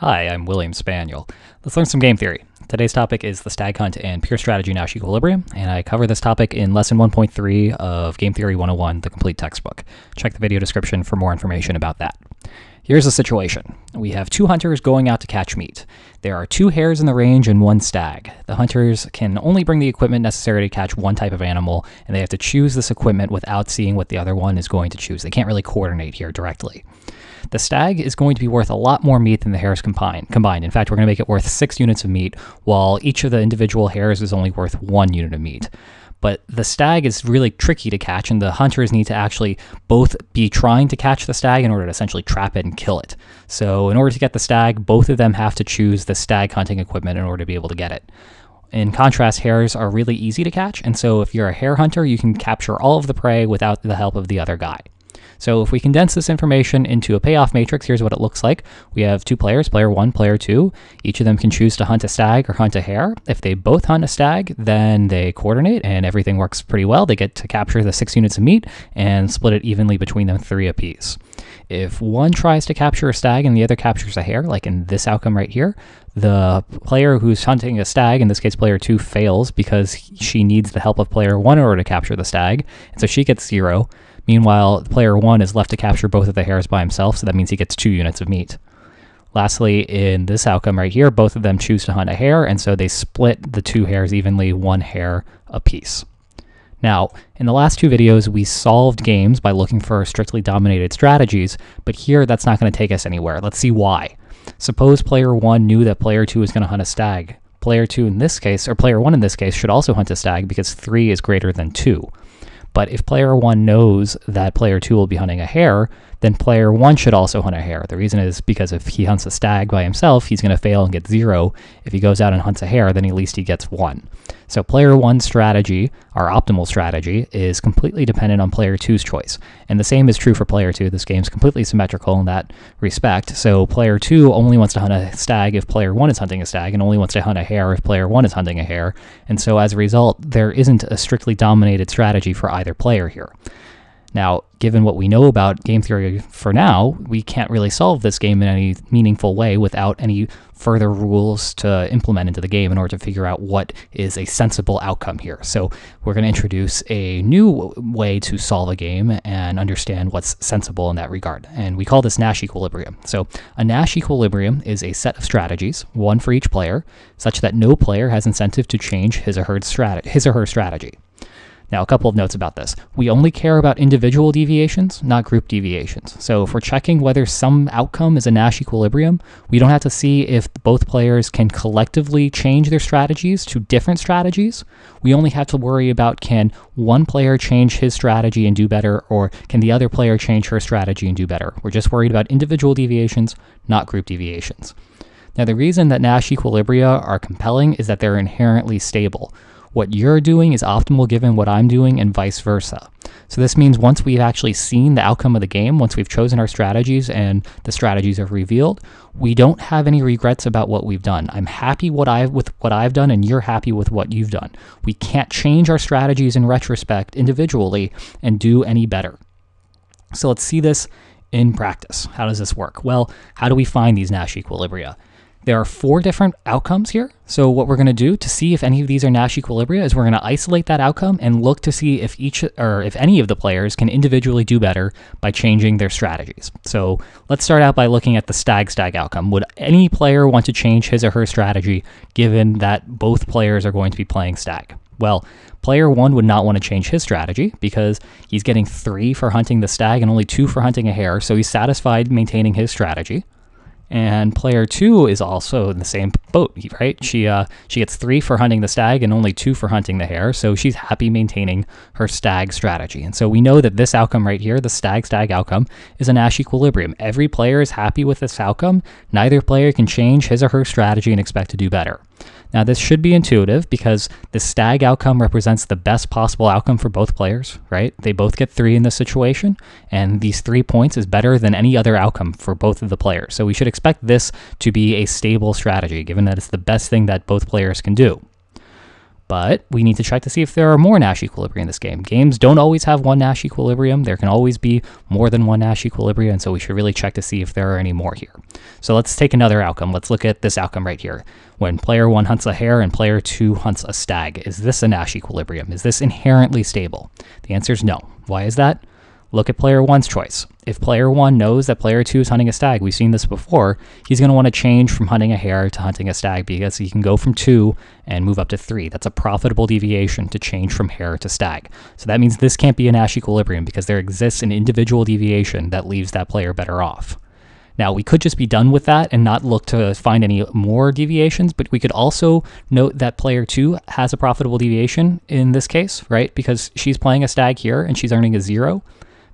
Hi, I'm William Spaniel. Let's learn some game theory. Today's topic is the stag hunt and pure strategy Nash equilibrium, and I cover this topic in lesson 1.3 of Game Theory 101, the complete textbook. Check the video description for more information about that. Here's the situation. We have two hunters going out to catch meat. There are two hares in the range and one stag. The hunters can only bring the equipment necessary to catch one type of animal, and they have to choose this equipment without seeing what the other one is going to choose. They can't really coordinate here directly. The stag is going to be worth a lot more meat than the hares combined. combined. In fact, we're going to make it worth six units of meat, while each of the individual hares is only worth one unit of meat. But the stag is really tricky to catch, and the hunters need to actually both be trying to catch the stag in order to essentially trap it and kill it. So, in order to get the stag, both of them have to choose the stag hunting equipment in order to be able to get it. In contrast, hares are really easy to catch, and so if you're a hare hunter, you can capture all of the prey without the help of the other guy. So if we condense this information into a payoff matrix, here's what it looks like. We have two players, player one, player two. Each of them can choose to hunt a stag or hunt a hare. If they both hunt a stag, then they coordinate and everything works pretty well. They get to capture the six units of meat and split it evenly between them three apiece. If one tries to capture a stag and the other captures a hare, like in this outcome right here, the player who's hunting a stag, in this case player two, fails because she needs the help of player one in order to capture the stag. And so she gets zero. Meanwhile, player one is left to capture both of the hares by himself, so that means he gets two units of meat. Lastly, in this outcome right here, both of them choose to hunt a hare, and so they split the two hares evenly, one hare apiece. Now, in the last two videos, we solved games by looking for strictly dominated strategies, but here that's not going to take us anywhere. Let's see why. Suppose player 1 knew that player 2 was going to hunt a stag. Player 2 in this case, or player 1 in this case, should also hunt a stag because 3 is greater than 2. But if player one knows that player two will be hunting a hare, then player one should also hunt a hare. The reason is because if he hunts a stag by himself, he's going to fail and get zero. If he goes out and hunts a hare, then at least he gets one. So player one's strategy, our optimal strategy, is completely dependent on player two's choice. And the same is true for player two. This game's completely symmetrical in that respect. So player two only wants to hunt a stag if player one is hunting a stag, and only wants to hunt a hare if player one is hunting a hare. And so as a result, there isn't a strictly dominated strategy for either player here. Now, given what we know about game theory for now, we can't really solve this game in any meaningful way without any further rules to implement into the game in order to figure out what is a sensible outcome here. So we're going to introduce a new way to solve a game and understand what's sensible in that regard. And we call this Nash equilibrium. So a Nash equilibrium is a set of strategies, one for each player, such that no player has incentive to change his or her, strat- his or her strategy. Now, a couple of notes about this. We only care about individual deviations, not group deviations. So if we're checking whether some outcome is a Nash equilibrium, we don't have to see if both players can collectively change their strategies to different strategies. We only have to worry about can one player change his strategy and do better, or can the other player change her strategy and do better. We're just worried about individual deviations, not group deviations. Now, the reason that Nash equilibria are compelling is that they're inherently stable. What you're doing is optimal given what I'm doing, and vice versa. So this means once we've actually seen the outcome of the game, once we've chosen our strategies and the strategies are revealed, we don't have any regrets about what we've done. I'm happy what I've with what I've done and you're happy with what you've done. We can't change our strategies in retrospect individually and do any better. So let's see this in practice. How does this work? Well, how do we find these Nash equilibria? There are four different outcomes here. So what we're going to do to see if any of these are Nash equilibria is we're going to isolate that outcome and look to see if each or if any of the players can individually do better by changing their strategies. So let's start out by looking at the stag stag outcome. Would any player want to change his or her strategy given that both players are going to be playing stag? Well, player one would not want to change his strategy because he's getting three for hunting the stag and only two for hunting a hare, so he's satisfied maintaining his strategy. And player two is also in the same boat, right? She uh, she gets three for hunting the stag and only two for hunting the hare, so she's happy maintaining her stag strategy. And so we know that this outcome right here, the stag stag outcome, is a Nash equilibrium. Every player is happy with this outcome. Neither player can change his or her strategy and expect to do better. Now, this should be intuitive because the stag outcome represents the best possible outcome for both players, right? They both get three in this situation, and these three points is better than any other outcome for both of the players. So we should expect this to be a stable strategy, given that it's the best thing that both players can do. But we need to check to see if there are more Nash equilibria in this game. Games don't always have one Nash equilibrium. There can always be more than one Nash equilibria, and so we should really check to see if there are any more here. So let's take another outcome. Let's look at this outcome right here. When player 1 hunts a hare and player 2 hunts a stag, is this a Nash equilibrium? Is this inherently stable? The answer is no. Why is that? Look at player one's choice. If player one knows that player two is hunting a stag, we've seen this before, he's going to want to change from hunting a hare to hunting a stag because he can go from two and move up to three. That's a profitable deviation to change from hare to stag. So that means this can't be a Nash equilibrium because there exists an individual deviation that leaves that player better off. Now, we could just be done with that and not look to find any more deviations, but we could also note that player two has a profitable deviation in this case, right? Because she's playing a stag here and she's earning a zero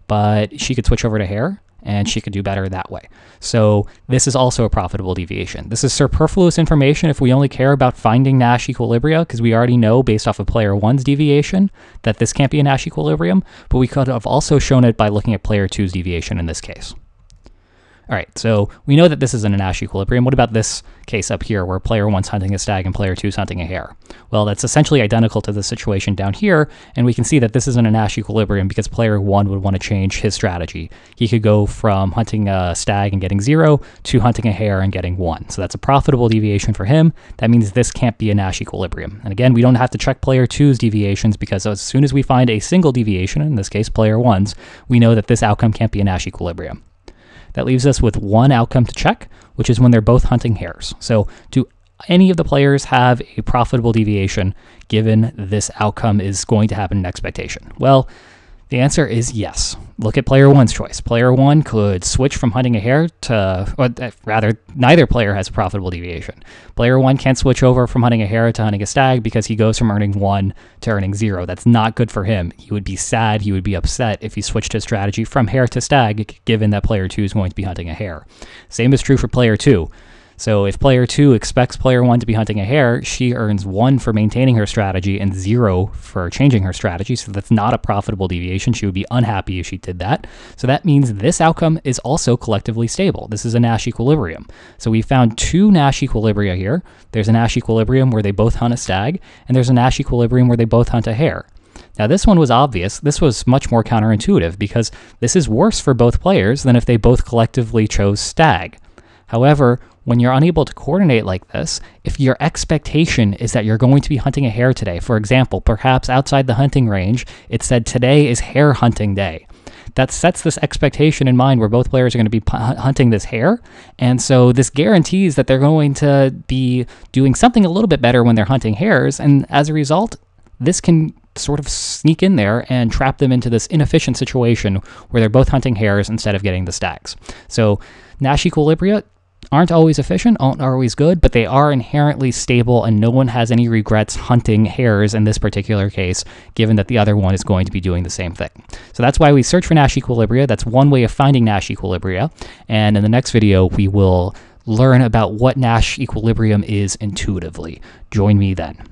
but she could switch over to hare and she could do better that way. So this is also a profitable deviation. This is superfluous information if we only care about finding Nash equilibria, because we already know based off of player one's deviation that this can't be a Nash equilibrium, but we could have also shown it by looking at player two's deviation in this case. All right, so we know that this is in a Nash equilibrium. What about this case up here where player one's hunting a stag and player two's hunting a hare? Well, that's essentially identical to the situation down here, and we can see that this isn't a Nash equilibrium because player one would want to change his strategy. He could go from hunting a stag and getting zero to hunting a hare and getting one. So that's a profitable deviation for him. That means this can't be a Nash equilibrium. And again, we don't have to check player two's deviations because as soon as we find a single deviation, in this case player one's, we know that this outcome can't be a Nash equilibrium. That leaves us with one outcome to check, which is when they're both hunting hares. So do any of the players have a profitable deviation given this outcome is going to happen in expectation? Well, the answer is yes. Look at player one's choice. Player one could switch from hunting a hare to, or uh, rather, neither player has a profitable deviation. Player one can't switch over from hunting a hare to hunting a stag because he goes from earning one to earning zero. That's not good for him. He would be sad, he would be upset if he switched his strategy from hare to stag, given that player two is going to be hunting a hare. Same is true for player two. So if player two expects player one to be hunting a hare, she earns one for maintaining her strategy and zero for changing her strategy. So that's not a profitable deviation. She would be unhappy if she did that. So that means this outcome is also collectively stable. This is a Nash equilibrium. So we found two Nash equilibria here. There's a Nash equilibrium where they both hunt a stag, and there's a Nash equilibrium where they both hunt a hare. Now, this one was obvious. This was much more counterintuitive because this is worse for both players than if they both collectively chose stag. However, when you're unable to coordinate like this, if your expectation is that you're going to be hunting a hare today, for example, perhaps outside the hunting range, it said today is hare hunting day. That sets this expectation in mind where both players are going to be hunting this hare. And so this guarantees that they're going to be doing something a little bit better when they're hunting hares. And as a result, this can sort of sneak in there and trap them into this inefficient situation where they're both hunting hares instead of getting the stags. So Nash equilibria aren't always efficient, aren't always good, but they are inherently stable, and no one has any regrets hunting hares in this particular case, given that the other one is going to be doing the same thing. So that's why we search for Nash equilibria. That's one way of finding Nash equilibria. And in the next video, we will learn about what Nash equilibrium is intuitively. Join me then.